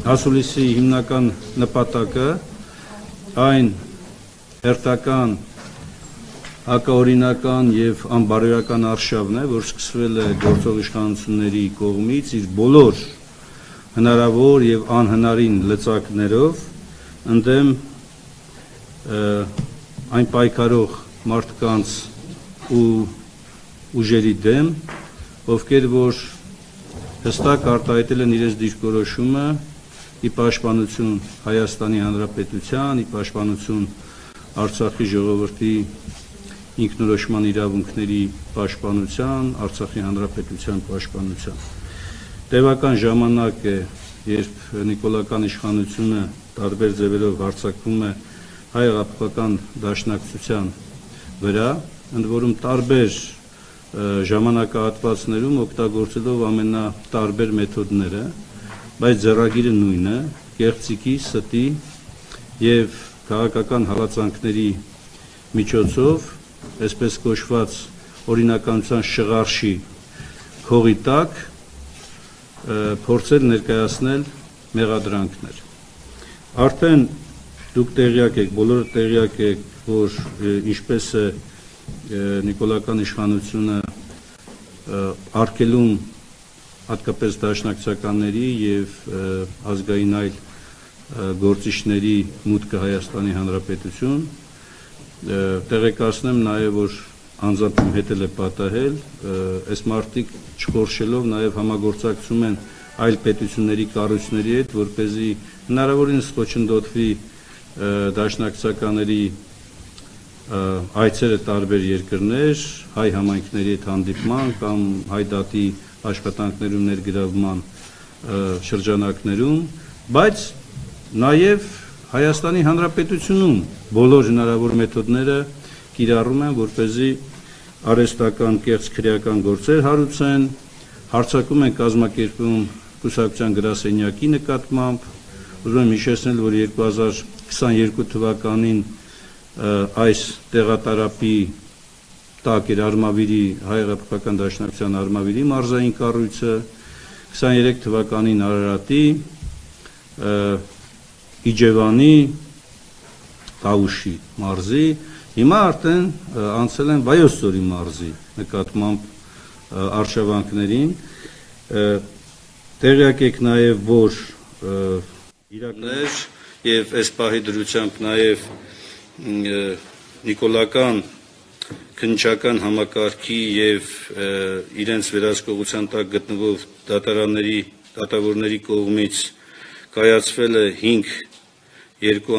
ասուլիսի հիմնական նպատակը այն հերթական հակաօրինական եւ անբարոյական արշավն է, որ սկսվել է գործող իշխանությունների կողմից իր բոլոր հնարավոր եւ անհնարին լծակներով ընդդեմ այն պայքարող մարդկանց ու ուժերի դեմ, ովքեր որ հստակ արտահայտել են իրենց դիրքորոշումը ի պաշտպանություն Հայաստանի Հանրապետության, ի պաշտպանություն Արցախի ժողովրդի ինքնորոշման իրավունքների պաշտպանության, Արցախի հանրապետության պաշտպանության։ Տևական ժամանակ է, երբ նիկոլական իշխանությունը տարբեր ձևերով հարձակվում է հայ հեղափոխական դաշնակցության վրա, ընդ որում տարբեր ժամանակահատվածներում օգտագործելով ամենատարբեր մեթոդները, բայց ձեռագիրը նույնը՝ կեղծիկի, ստի եւ քաղաքական հալածանքների միջոցով այսպես կոչված օրինականության շղարշի քողի տակ փորձել ներկայացնել մեղադրանքներ։ Արդեն դուք տեղյակ եք, բոլորը տեղյակ եք, որ ինչպես է Նիկոլական իշխանությունը արկելում հատկապես դաշնակցականների եւ ազգային այլ գործիչների մուտքը Հայաստանի Հանրապետություն տեղեկացնեմ նաև որ անձամբ իմ հետ էլ է պատահել այս մարտիկ չխորշելով նաև համագործակցում են այլ պետությունների կառույցների հետ որ เป զի հնարավորինս խոչընդոտվի դաշնակցականների այցերը տարբեր երկրներ հայ համայնքների հետ հանդիպման կամ հայ դատի աշխատանքներում ներգրավման շրջանակներում բայց նաև Հայաստանի Հանրապետությունում բոլոր հնարավոր մեթոդները կիրառում են, որ เป զի արեստական կեղծ քրեական գործեր հարուցեն, հարցակում են կազմակերպում կուսակցության գրասենյակի նկատմամբ, ուզում եմ հիշեցնել, որ 2022 թվականին այս տեղատարապի տակ էր Արմավիրի հայ-հեղափոխական դաշնակցության Արմավիրի մարզային կառույցը 23 թվականին Արարատի Իջևանի Տաուշի մարզի, հիմա արդեն անցել են Վայոց ծորի մարզի նկատմամբ արշավանքներին։ Տեղյակ եք նաև, որ իրականներ եւ այս պահի դրությամբ նաև նիկոլական քննչական համակարգի եւ իրենց վերահսկողության տակ գտնվող դատարանների դատավորների կողմից կայացվել է 5 երկու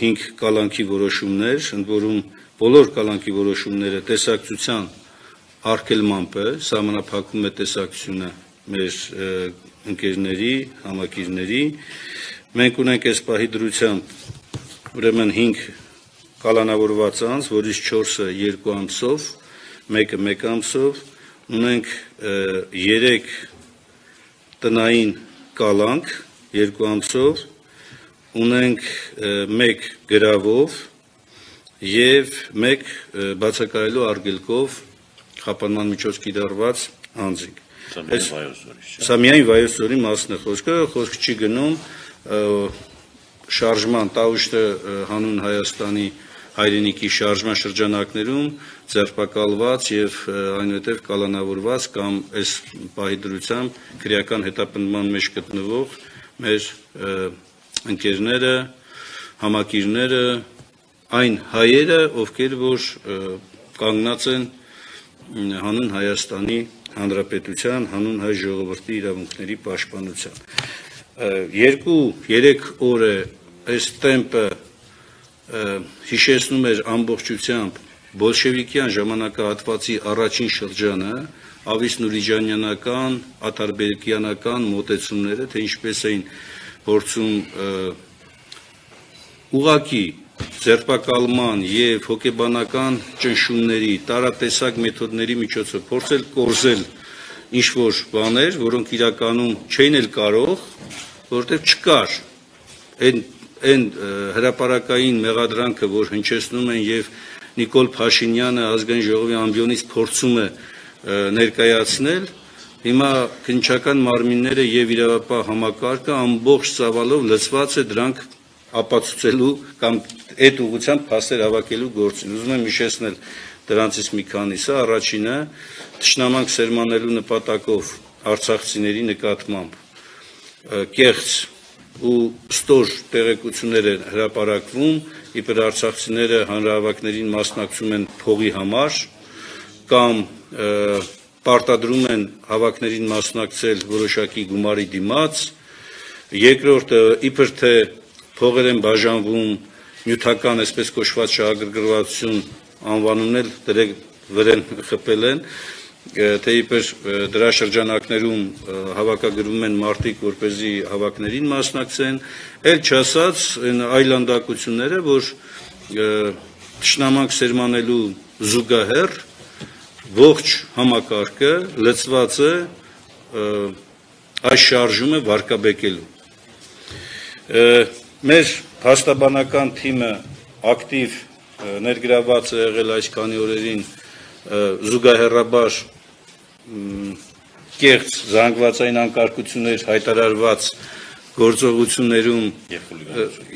5 կալանքի որոշումներ, ընդ որում բոլոր կալանքի որոշումները տեսակցության արգելմամբ է, սահմանափակում է տեսակցությունը մեր ընկերների, համակիրների։ Մենք ունենք այս պահի դրությամբ ուրեմն 5 կալանավորված անձ, որից 4-ը 2 ամսով, մեկը 1 ամսով, ունենք 3 տնային կալանք 2 ամսով, ունենք 1 գրավով եւ 1 բացակայելու արգելքով խափանման միջոց կիրառված անձինք։ Սա միայն վայոց ծորի մասն է խոսքը, խոսք չի գնում շարժման տաուշտը հանուն Հայաստանի հայրենիքի շարժման շրջանակներում ձերբակալված եւ այնուհետեւ կալանավորված կամ այս պահի դրությամբ քրեական հետապնդման մեջ գտնվող մեր ընկերները, համակիրները, այն հայերը, ովքեր որ կանգնած են հանուն Հայաստանի Հանրապետության, հանուն հայ ժողովրդի իրավունքների պաշտպանության։ Երկու, երեք օր է այս տեմպը հիշեցնում էր ամբողջությամբ բոլշևիկյան ժամանակահատվածի առաջին շրջանը, Ավիս Նուրիջանյանական, Աթարբերկյանական մոտեցումները, թե ինչպես էին փորձում ուղակի ձերբակալման եւ հոգեբանական ճնշումների, տարատեսակ մեթոդների միջոցով փորձել կորզել ինչ որ բաներ, որոնք իրականում չէին էլ կարող, որովհետեւ չկար այն այն հրաապարակային մեղադրանքը, որ հնչեցնում են եւ Նիկոլ Փաշինյանը ազգային ժողովի ամբիոնից փորձում է ներկայացնել, հիմա քննչական մարմինները եւ իրավապահ համակարգը ամբողջ ծավալով լծված է դրանք ապացուցելու կամ այդ ուղղությամբ փաստեր հավաքելու գործին։ Ուզում եմ հիշեցնել դրանցից մի քանիսը, առաջինը ճշնամանք սերմանելու նպատակով արցախցիների նկատմամբ կեղծ ու ստոր տեղեկություններ են հրապարակվում, իբր արցախցիները հանրահավաքներին մասնակցում են փողի համար կամ պարտադրում են հավաքներին մասնակցել որոշակի գումարի դիմաց, երկրորդը իբր թե փողեր են բաժանվում նյութական, այսպես կոչված շահագրգռվածություն անվանումներ դրեք վրեն խփել են, թե իբր դրա շրջանակներում հավաքագրվում են մարտիկ, որ เป զի հավաքներին մասնակցեն, ել չասած այն այլանդակությունները, որ ճշնամանք սերմանելու զուգահեռ ողջ համակարգը լծված է այս շարժումը վարկաբեկելու։ Մեր հաստաբանական թիմը ակտիվ ներգրաված է եղել այս քանի օրերին զուգահեռաբար կեղծ զանգվածային անկարգություններ հայտարարված գործողություններում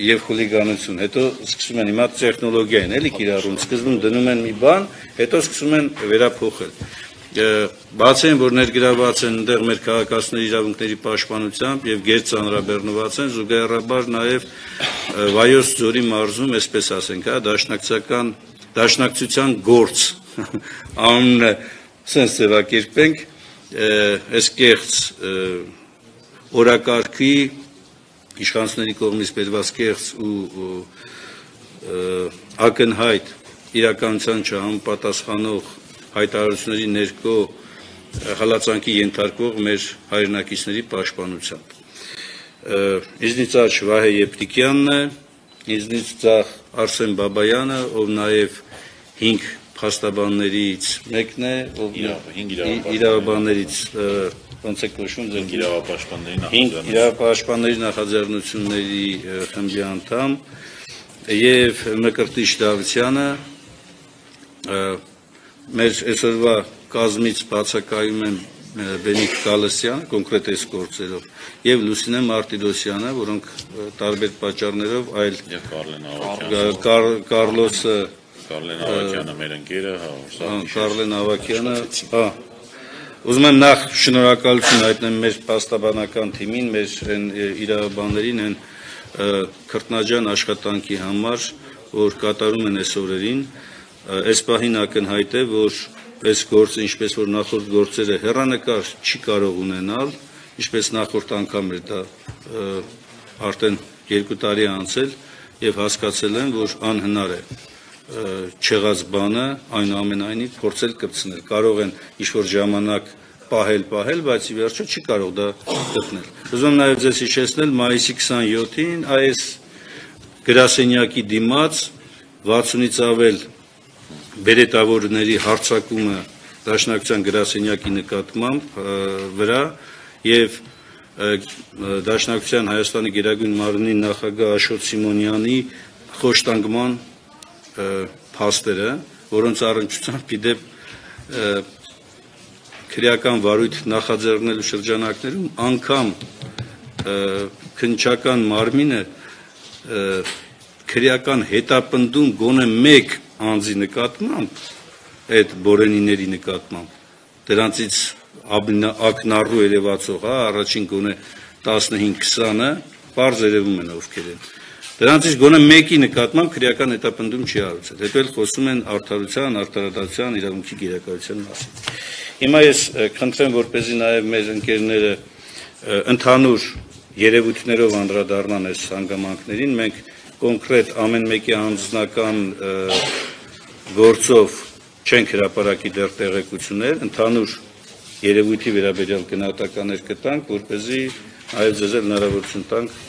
եւ խուլիգանություն, հետո սկսում են հիմա տեխնոլոգիա են էլի կիրառում, սկզբում դնում են մի բան, հետո սկսում են վերափոխել բացի այն որ ներգրաված են այնտեղ մեր քաղաքացիների իրավունքների պաշտպանությամբ եւ գեր ծանրաբեռնված են զուգահեռաբար նաեւ վայոց ձորի մարզում այսպես ասենք հա դաշնակցական դաշնակցության գործ անունը sense ձևակերպենք այս կեղծ օրակարգի իշխանությունների կողմից բերված կեղծ ու ակնհայտ իրականության չհամապատասխանող հայտարարությունների ներքո հալածանքի ենթարկվող մեր հայրենակիցների պաշտպանությամբ։ Իզնիցաչ Վահե Եփտիկյանն է, իզնից ցախ Արսեն Բաբայանը, ով նաև 5 փաստաբաններից մեկն է, ով 5 իրավաբաններից ոնց է կոչվում ձեր իրավապաշտպանների նախաձեռնություն 5 իրավապաշտպանների նախաձեռնությունների խմբի անդամ եւ Մկրտիչ Դավթյանը մեր այսօրվա կազմից բացակայում են Բենիկ Կալասյան կոնկրետ այս գործերով եւ Լուսինե Մարտիրոսյանը, որոնք տարբեր պատճառներով այլ Կարլեն Ավակյանը Կարլոսը Կարլեն Ավակյանը մեր ընկերը, հա, Կարլեն Ավակյանը, հա Ուզում եմ նախ շնորհակալություն հայտնեմ մեր պաստաբանական թիմին, մեր այն իրավաբաններին, այն քրտնաջան աշխատանքի համար, որ կատարում են այս օրերին այս պահին ակնհայտ է, որ այս գործը, ինչպես որ նախորդ գործերը հերանեկար չի կարող ունենալ, ինչպես նախորդ անգամ էր դա արդեն երկու տարի անցել եւ հասկացել են, որ անհնար է չեղած բանը այնուամենայնիվ փորձել կպցնել։ Կարող են ինչ-որ ժամանակ պահել, պահել, բայց ի վերջո չի կարող դա գտնել։ Ուզում նաև ձեզ հիշեցնել մայիսի 27-ին այս գրասենյակի դիմաց 60-ից ավել բերետավորների հարցակումը Դաշնակցության գրասենյակի նկատմամբ վրա եւ Դաշնակցության Հայաստանի Գերագույն մարմնի նախագահ Աշոտ Սիմոնյանի խոշտանգման փաստերը, որոնց առնչությամբ իդեպ քրեական վարույթ նախաձեռնելու շրջանակներում անգամ քնչական մարմինը քրեական հետապնդում գոնե 1 անձի նկատմամբ, այդ բորենիների նկատմամբ, դրանցից ակնառու երևացող, հա, առաջին գոնե 15-20-ը բարձ երևում են ովքեր են։ Դրանցից գոնե մեկի նկատմամբ քրեական հետապնդում չի արարել։ Հետո էլ խոսում են արդարության, արտարադատության, իրավունքի գերակայության մասին։ Հիմա ես խնդրեմ, որպեսզի նաև մեր ընկերները ընդհանուր երևույթներով անդրադառնան այս հանգամանքներին, մենք կոնկրետ ամեն մեկի անձնական գործով չենք հրապարակի դեռ տեղեկություններ, ընդհանուր երևույթի վերաբերյալ գնահատականներ կտանք, որ เป զի այլ ձեզ հնարավորություն տանք